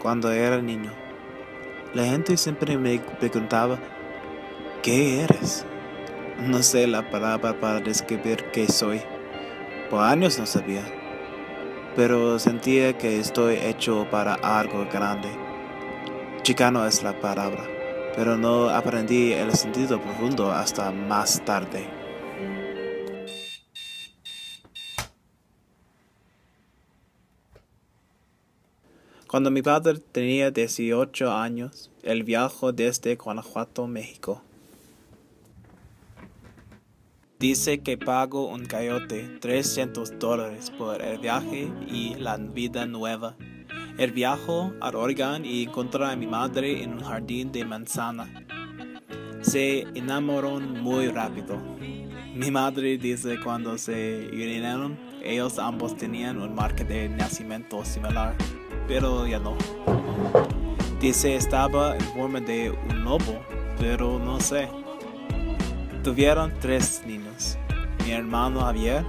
cuando era niño. La gente siempre me preguntaba, ¿qué eres? No sé la palabra para describir qué soy. Por años no sabía. Pero sentía que estoy hecho para algo grande. Chicano es la palabra, pero no aprendí el sentido profundo hasta más tarde. Cuando mi padre tenía 18 años, él viajó desde Guanajuato, México. Dice que pagó un coyote 300 dólares por el viaje y la vida nueva. Él viajó a Oregon y encontró a mi madre en un jardín de manzana. Se enamoraron muy rápido. Mi madre dice cuando se unieron, ellos ambos tenían un marco de nacimiento similar pero ya no. Dice estaba en forma de un lobo, pero no sé. Tuvieron tres niños. Mi hermano Javier,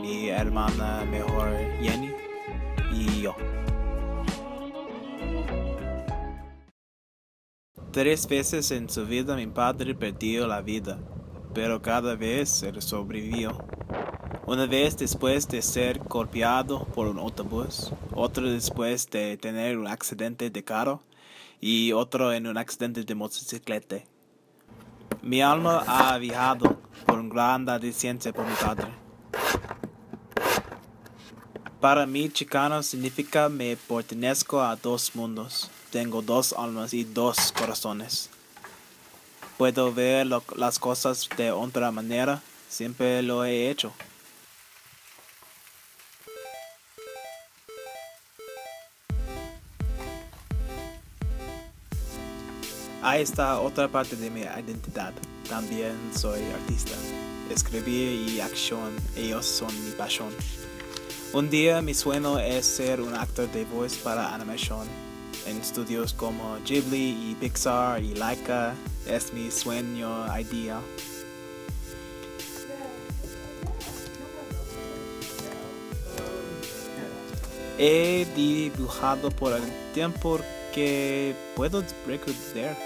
mi hermana mejor Jenny y yo. Tres veces en su vida mi padre perdió la vida, pero cada vez él sobrevivió. Una vez después de ser golpeado por un autobús, otro después de tener un accidente de carro y otro en un accidente de motocicleta. Mi alma ha viajado por un gran de ciencia por mi padre. Para mí, chicano significa me pertenezco a dos mundos. Tengo dos almas y dos corazones. Puedo ver las cosas de otra manera. Siempre lo he hecho. Ahí está otra parte de mi identidad. También soy artista. Escribir y acción, ellos son mi pasión. Un día mi sueño es ser un actor de voz para animación. En estudios como Ghibli y Pixar y Laika es mi sueño ideal. He dibujado por el tiempo que puedo recordar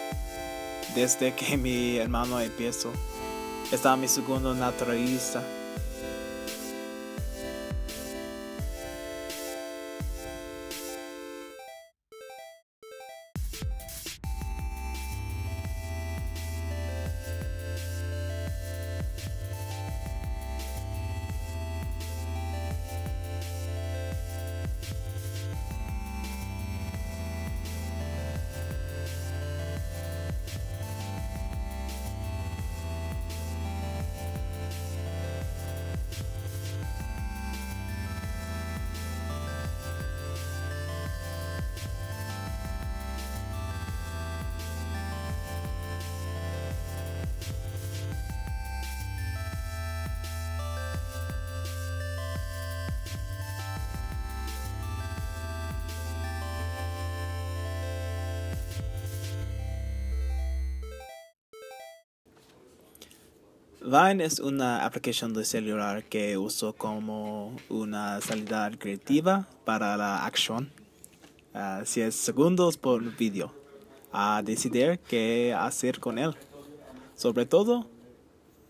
desde que mi hermano empezó. Está mi segundo naturalista. Vine es una aplicación de celular que uso como una salida creativa para la acción. Uh, es segundos por vídeo. A decidir qué hacer con él. Sobre todo,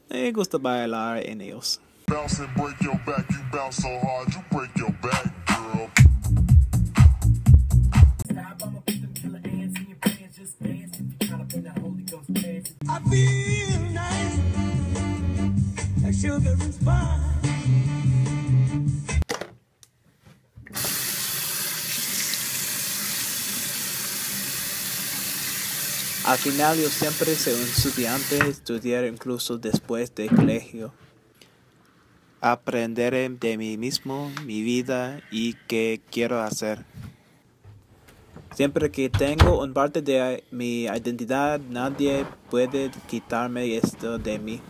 me gusta bailar en ellos. Al final yo siempre soy un estudiante, estudiar incluso después del colegio. Aprender de mí mismo, mi vida y qué quiero hacer. Siempre que tengo un parte de mi identidad, nadie puede quitarme esto de mí.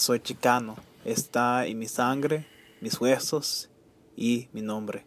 Soy chicano, está en mi sangre, mis huesos y mi nombre.